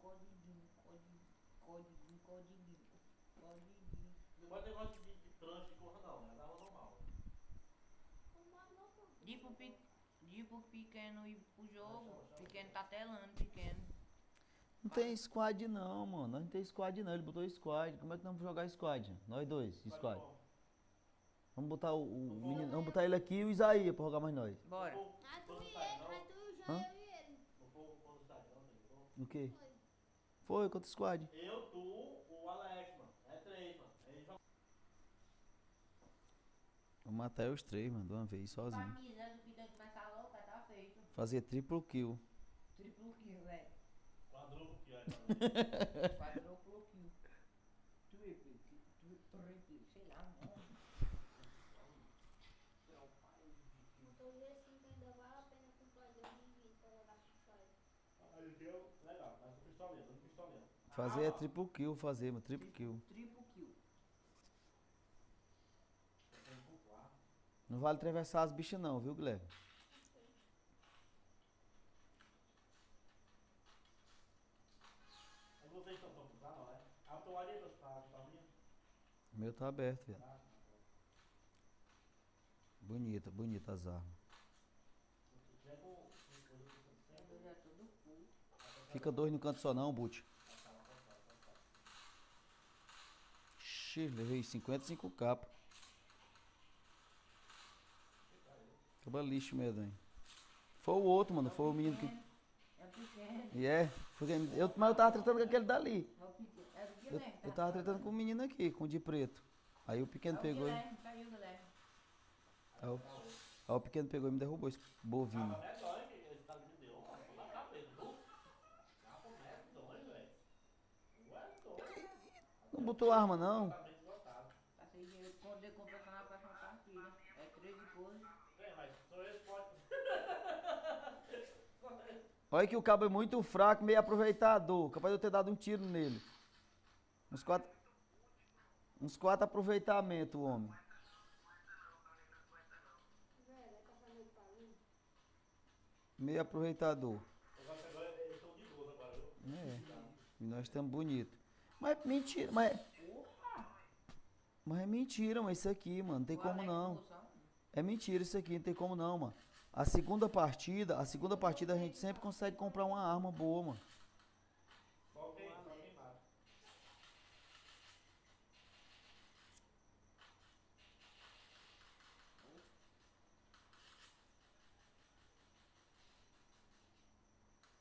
codiguinho, codiguinho, codiguinho, codiguinho, codiguinho. Não vai ter negócio de, de tranche de corra não, é água normal. Diz pro, pe- diz pro pequeno ir pro jogo. Pequeno tá telando, pequeno. Não tem squad não, mano. Nós não tem squad não. Ele botou squad. Como é que nós vamos jogar squad? Nós dois, squad. Vamos botar o, o menino, vamos botar ele aqui e o Isaías pra jogar mais nós. Bora. Ah, tu e ele, mas tu e o João, e ele. O quê? Foi. Contra o squad. Eu, tu, o Alex, mano. É três, mano. Aí joga. Vamos matar os três, mano, de uma vez, sozinho. Camisa do pequeno começar louca, tá feito. Fazer triplo kill. Triplo kill, velho. Quadruplo que é. Quadruplo kill. Triple kill, triple, sei lá, mano. Então, ver assim que ainda vale a pena comprar 2020 pra jogar Free Fire. Aí deu, legal. Mas com pistolinha, dando pistolinha. Fazer Ah, é triplo kill, fazer, mano, triplo kill. Triplo kill. Não vale atravessar as bichas não, viu, Guilherme? Aí vocês estão estão comprando, não, é? A toalha pra pra pra minha? O meu tá aberto, velho. Tá? Bonita, bonita as armas. Fica dois no canto só não, Butch. Xi, levei 55 capas. Acaba lixo mesmo, hein? Foi o outro, mano. Foi o menino que. É pequeno. E é? Eu, mas eu tava tratando com aquele dali. É o pequeno. É Eu, Guilherme. eu tava tratando com o menino aqui, com o de preto. Aí o pequeno é o pegou. Guilherme, tá aí o Guilherme. Aí o, aí o pequeno pegou e me derrubou esse bovino. Capa medonha que esse cara me deu, mano. Foi na cabeça, viu? Capa medonha, velho. Ué, doido. Não botou arma, não? Bem esgotado. Sem dinheiro pra poder comprar na próxima partida. 13 coisas. Mas só esse pode. Olha que o cabo é muito fraco, meio aproveitador. Capaz de eu ter dado um tiro nele. Uns quatro. Uns quatro aproveitamentos, homem. Meio aproveitador. É. E nós estamos bonitos. Mas mentira, mas. Mas é mentira, mano, isso aqui, mano. Não tem como não. É mentira isso aqui, não tem como não, mano. A segunda partida, a segunda partida a gente sempre consegue comprar uma arma boa, mano. Só quem, só quem mata.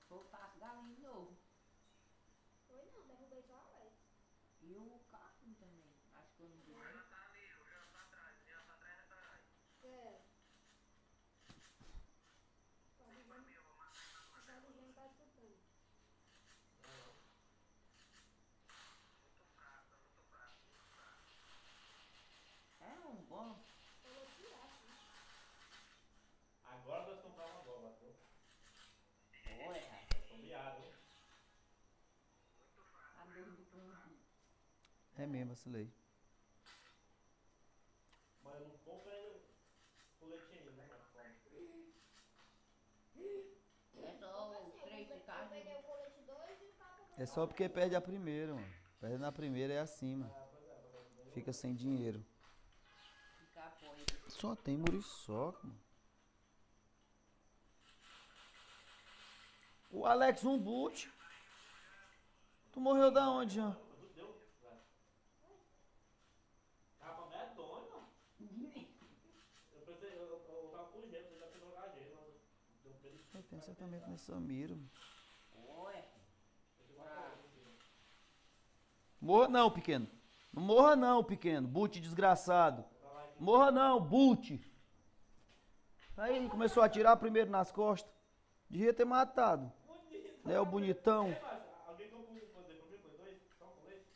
Soltasse galinha de novo. Foi não, derrubei só a Alex. E o Carlos também. Acho que eu não vi. né? É. Tá dizendo, tá dizendo que tá escutando. É um bom. Eu vou tirar. Agora nós compramos uma bola, viu? Olha. Tô miado, viu? A dor do plano. É mesmo, vacilei. Mas eu não compro ainda ainda, né? É só os três comprei- de carne. Eu peguei o colete 2 o capa É só porque perde a primeira, mano. Perde na primeira é é. Fica sem dinheiro. Só tem muriçoca, mano. O Alex um boot. Tu morreu da onde, Jean? Tudo deu, velho. Capa medonha, mano. Eu pensei, eu, eu, eu tava com gelo, você já pegou jogar gelo, mas deu um perigo. Eu tenho certamente nessa mira. mano. Olha. Morra não, pequeno. Não morra não, pequeno. Boot desgraçado. Morra não, boot. Aí começou a atirar primeiro nas costas. Devia ter matado. Né, o bonitão.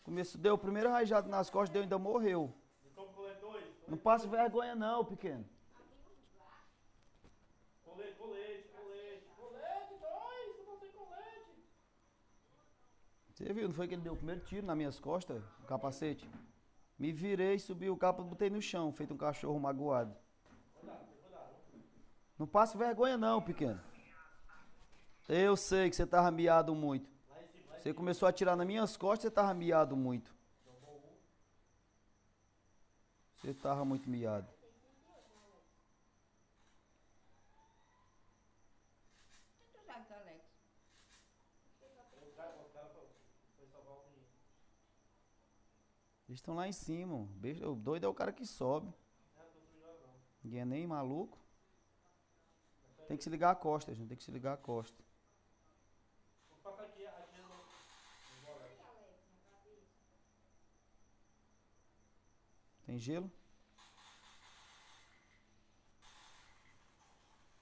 Começou, deu o primeiro rajado nas costas, deu ainda morreu. Não passa vergonha não, pequeno. Colete, colete, colete. Colete, dois, eu não tem colete. Você viu, não foi que ele deu o primeiro tiro nas minhas costas, o capacete? Me virei, subi o capa, botei no chão, feito um cachorro magoado. Não passa vergonha não, pequeno. Eu sei que você tava miado muito. Você começou a atirar nas minhas costas, você tava miado muito. Você tava muito miado. Tu sabe que é Alex. O cara, o cara foi, foi salvar o menino. Eles estão lá em cima. O doido é o cara que sobe. Ninguém é nem maluco. Tem que se ligar a costa, gente. Tem que se ligar a costa. Tem gelo?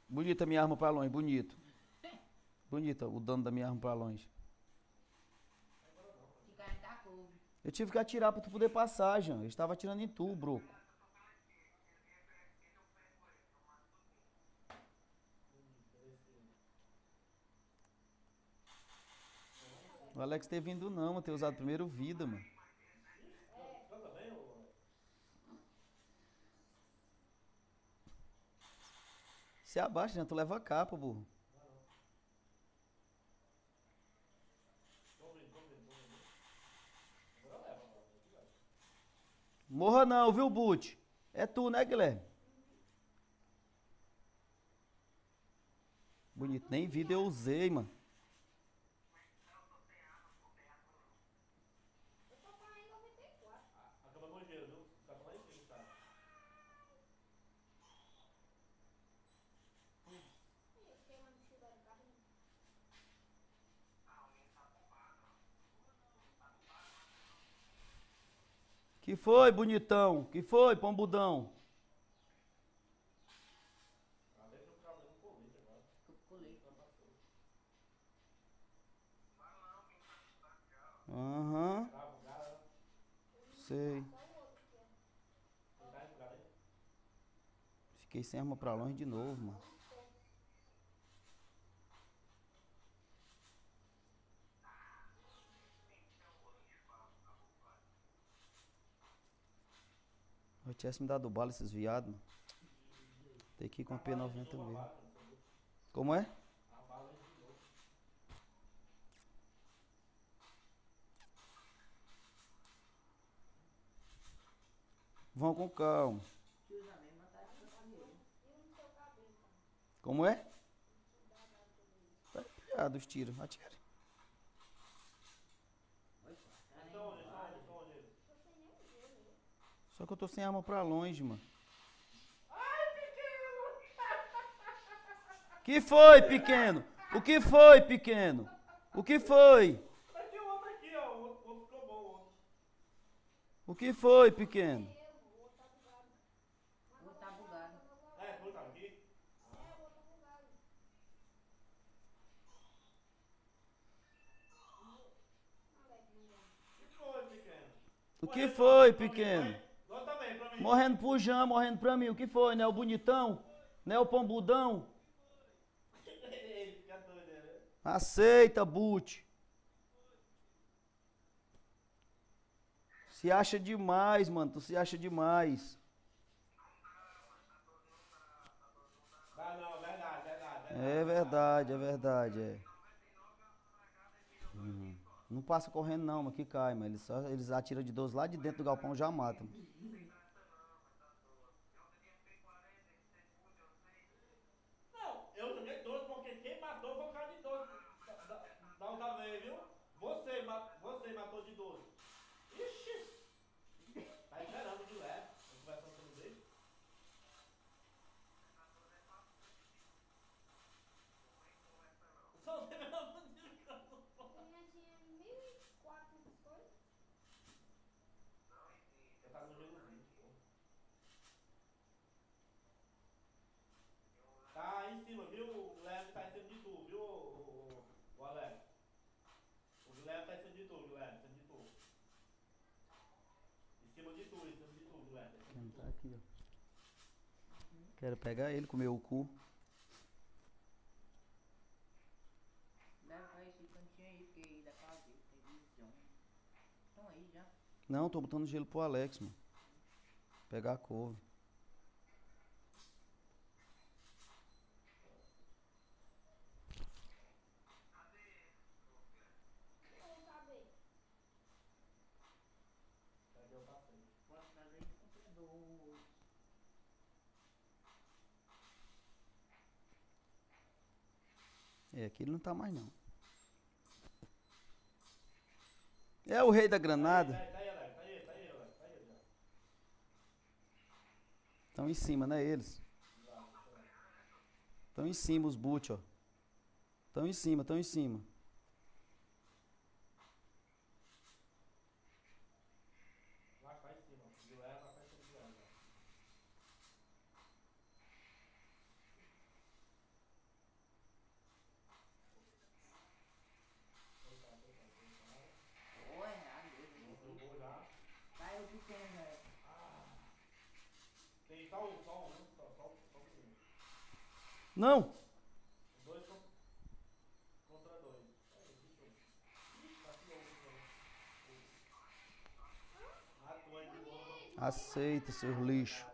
Bonita minha arma pra longe, bonito. Bonita o dano da minha arma pra longe. Ficar em da couve. Eu tive que atirar pra tu poder passar, Jean. Eu estava atirando em tu, broco. O Alex ter vindo não. Ter usado primeiro vida, mano. Se abaixa, Jean. Tu leva a capa, burro. Tô ouvindo, tô ouvindo, tô ouvindo. Agora leva, agora. aqui, velho. Morra não, viu, Bute? É tu, né, Guilherme? Bonito. Nem vida eu usei, mano. Eu tô com a 94. Acaba com gelo, viu? Os caras estão lá em cima, tá? Tem uma mochila de carro. Que foi, bonitão? Que foi, pombudão? Ah. Aham, né? sei. Fiquei sem arma pra longe de novo, mano. Tivesse me dado bala esses viados, mano. Tem que ir com a P90 mesmo. Como é? Vão com calma. Como é? Tá piado os tiros. Atira. Então onde? Então onde? Então onde? Só que eu tô sem arma pra longe, mano. Que foi, pequeno? O que foi, pequeno? O que foi? Mas tem outro aqui, ó. O outro, o ficou bom, o outro. O que foi, pequeno? O outro tá bugado. É, foi, tá aqui? O que foi, pequeno? Morrendo pro Jean, morrendo pra mim. O que foi, né? O bonitão? Né? O pombudão? Aceita, Bute. Se acha demais, mano. Tu se acha demais. É verdade, é verdade, é. Uhum. Não passa correndo não, mas que cai, mas eles, só, eles atiram de 12 lá de dentro do galpão já matam. Não, eu joguei 12 porque quem matou foi o cara de 12 da, da, da outra vez, viu? Você, ma- você matou de 12. Ixi! Tá esperando de leve. Conversando com ele. Só você mesmo de casa. Minha tinha 1.400 coisas. Eu tava no gelozinho, pô. Tá em cima, viu? O Guilherme tá em cima de tu, viu, o, o, o Alex? O Guilherme tá em cima de tu, Guilherme, em cima de tu. Em cima de tu, em cima de tu, Guilherme. tu. Tá aqui, ó. Quero pegar ele, comer o cu. Leva esse cantinho aí, porque aí dá pra ver. Tem visão. Estão aí já. Não, tô botando gelo pro Alex, mano. Pegar a couve. do É, aqui ele não tá mais não. É o rei da granada. Estão em cima, né, eles? Estão em cima os boot, ó. Estão em cima, estão em cima. Não! Aceita, seus lixos.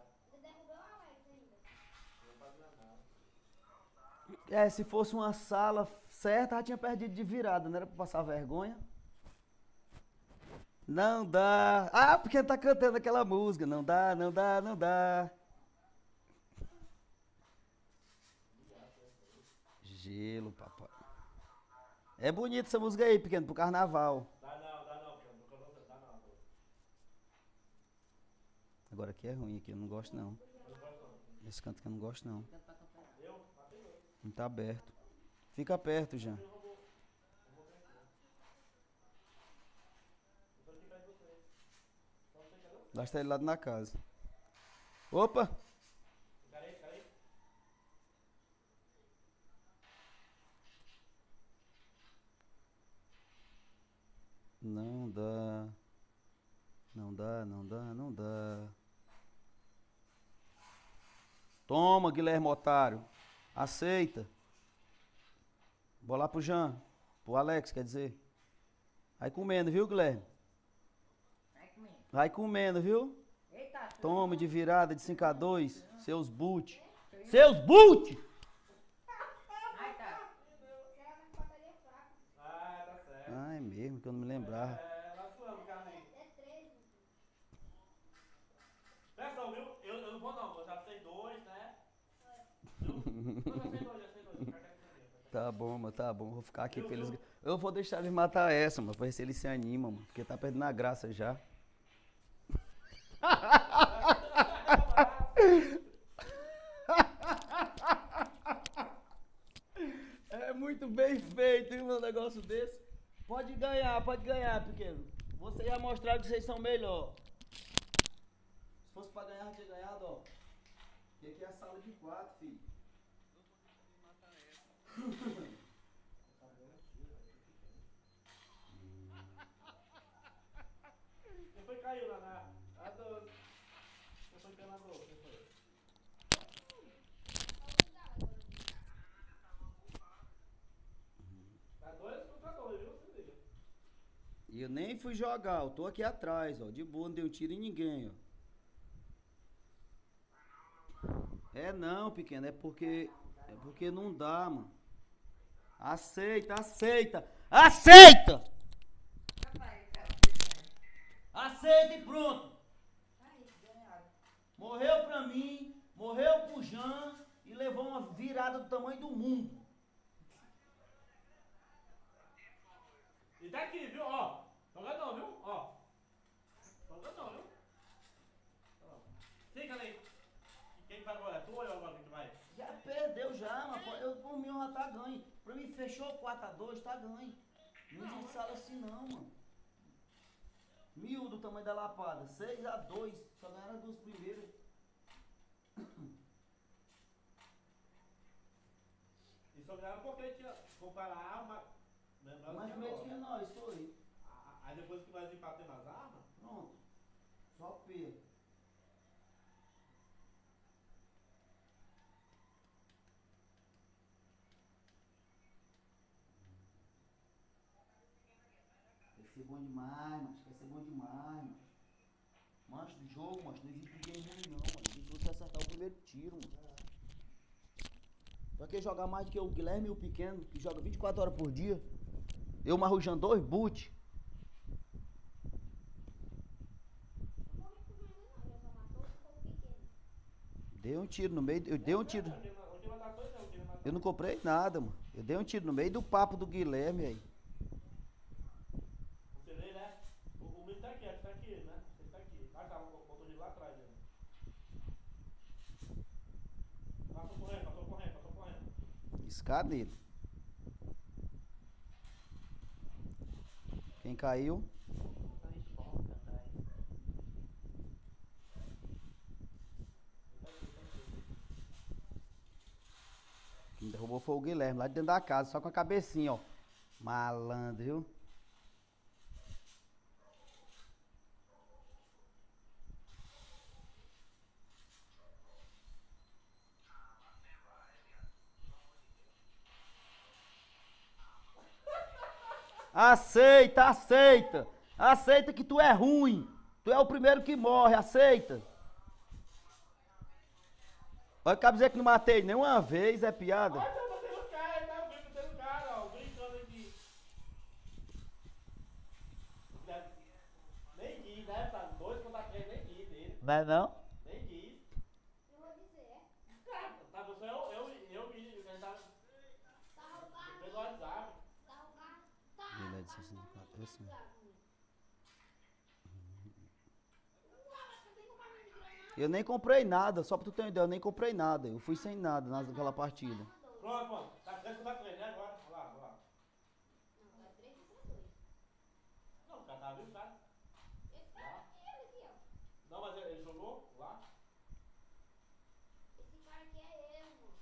É, se fosse uma sala certa, já tinha perdido de virada, não era pra passar vergonha? Não dá. Ah, porque tá cantando aquela música. Não dá, não dá, não dá. Gelo, papai. É bonita essa música aí, pequeno, pro carnaval. Dá não, dá não, dá. Agora aqui é ruim, aqui eu não gosto não. Esse canto aqui eu não gosto não. Dois. Não tá aberto. Fica perto, já. Gasta ele lá na casa. Opa! Fica aí, fica aí. Não dá. Não dá, não dá, não dá. Toma, Guilherme Otário. Aceita. Vou lá pro Jean. Pro Alex, quer dizer. Vai comendo, viu, Guilherme? Vai comigo. Vai comendo, viu? Eita, Toma de virada de 5 a 2 Seus boot. Seus boot! Ai, tá. Ah, tá certo. Ah, é mesmo, que eu não me lembrava. É, nós falamos, Carlinhos. É três. Pessoal, viu? Eu, eu não vou não, eu já sei dois, né? Viu? Eu já sei dois, já sei dois. Fica quieto comigo. Tá bom, mano, tá bom. Vou ficar aqui pra eles. Eu vou deixar eles matar essa, mano, pra ver se eles se animam, mano. Porque tá perdendo a graça já. É muito bem feito, hein, um negócio desse. Pode ganhar, pode ganhar, pequeno. Você ia mostrar que vocês são melhor. Se fosse pra ganhar, tinha ganhado, ó. Porque aqui é a sala de quatro, filho. Quem foi que caiu lá na. A do. Quem foi que caiu na do? Quem foi? Tá dois contra dois, viu? Se liga. E eu nem fui jogar, eu tô aqui atrás, ó. De boa, não deu tiro em ninguém, ó. É não, pequeno, é porque. É porque não dá, mano. Aceita, aceita! Aceita! Aceita e pronto! Morreu pra mim, morreu pro Jean e levou uma virada do tamanho do mundo. E tá aqui, viu? Ó. Joga não, viu? Ó. Joga não, viu? Ó. Sim, Calei. Quem que vai agora? É tu ou eu agora que vai? Já perdeu já, mano. Eu, por mim já tá ganho. Pra mim fechou 4x2, tá ganho. Não existe sala assim não, mano. Mil do tamanho da lapada. 6x2. Só ganharam as duas primeiras. E só ganharam porque tinha comparar a arma. Mas primeiro bola. tinha nós, foi. Aí depois que nós empatamos as armas, Pronto. Só perda. Vai ser bom demais, mas vai ser bom demais, mano. Mancho do jogo, mancho, não existe ninguém ruim não, mano. Existe você acertar o primeiro tiro, mano. Pra que jogar mais do que o Guilherme e o Pequeno, que joga 24 horas por dia? Eu, Marrujão, dois boot. Não morri com nada não, já só matou o povo pequeno. Dei um tiro no meio, eu dei um tiro. Quem quem quem Eu não comprei nada, mano. Eu dei um tiro no meio do papo do Guilherme aí. Você vê, né? O, o milho tá aqui, tá aqui, né? Ele tá aqui. Ah, tá, botou ele lá atrás, né? Passou correndo, passou correndo, passou correndo. Escada nele. Quem caiu? Dois pontos atrás. Quem derrubou foi o Guilherme, lá de dentro da casa, só com a cabecinha, ó. Malandro, viu? Aceita, aceita. Aceita que tu é ruim. Tu é o primeiro que morre, aceita. Olha, cabe dizer que não matei nenhuma vez, é piada. Ai, tá batendo o cara, tá batendo o cara, ó. Brincando aqui. Nem diz, né? Tá dois contra três, nem diz dele. Não é não? Nem diz. Eu vou dizer. Tá, você, eu, eu, eu vi, ele tá Tá o carro. pelo WhatsApp. Tá o carro. Tá. Ele é de 64, esse não. Eu nem comprei nada, só pra tu ter uma ideia, eu nem comprei nada. Eu fui sem nada naquela partida. Pronto, mano. Tá três contra três, né? Agora, olha lá, olha lá. Não, é três contra dois. Não, o cara tá vivo, tá? Esse cara é ele aqui, ó. Jogou lá? Esse cara aqui é eu, mano.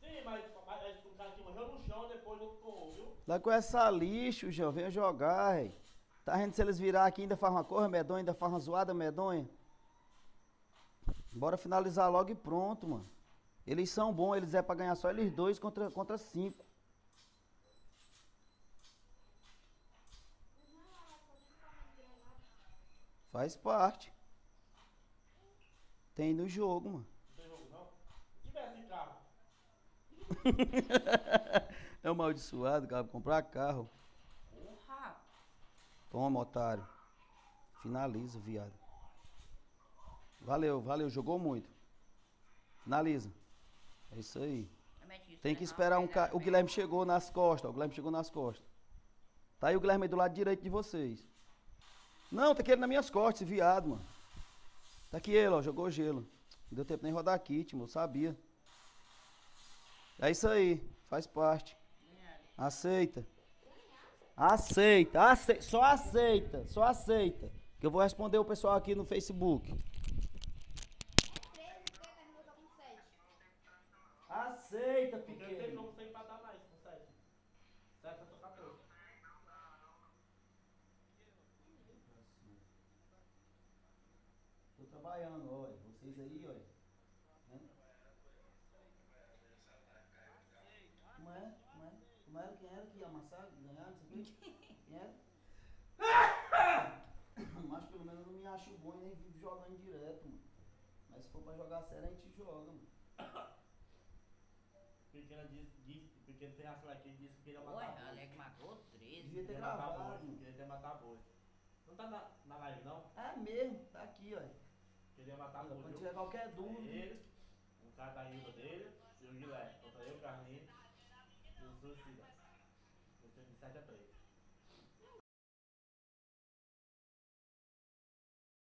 Sim, mas, mas um cara que morreu no chão, depois o outro correu, viu? Lá com essa lixo, João, venha jogar, rei. Tá vendo se eles virar aqui ainda faz uma coisa medonha, ainda faz uma zoada medonha? Bora finalizar logo e pronto, mano. Eles são bons, eles é pra ganhar só eles dois contra, contra cinco. Faz parte. Tem no jogo, mano. Não tem jogo, não? Se tivesse carro. é um amaldiçoado, cara, comprar carro. Porra! Toma, otário. Finaliza, viado. Valeu, valeu, jogou muito. Finaliza. É isso aí. Tem que esperar um cara. O? Guilherme chegou nas costas, ó, o Guilherme chegou nas costas. Tá aí o Guilherme aí do lado direito de vocês. Não, tá ele nas minhas costas, esse viado, mano. Tá aqui ele, ó, jogou gelo. Não deu tempo nem rodar mano, eu sabia. É isso aí, faz parte. Aceita. Aceita, aceita, só aceita, só aceita. Que eu vou responder o pessoal aqui no Facebook. Trabalhando, olha. Vocês aí, olha. Né? Como é? Como é? Como era? Quem era que ia amassar, ganhar, não sei o quê? Quem era? Mas pelo menos eu não me acho bom e nem vivo jogando direto, mano. Mas se for pra jogar sério, a gente joga, mano. Pequena disse, disse, pequeno tem raça aqui, disse que queria matar Ué, boi. Alec matou 13. Devia ter gravado. queria ter matar boi. Não tá na, na live não? É mesmo, tá aqui, olha. Queria matar boi, Quando tiver qualquer É dúvida. Ele, um cara da ilha dele e o Guilherme. Contra eu, Carlinhos e o Suicida. Eu sei de 7 a 3.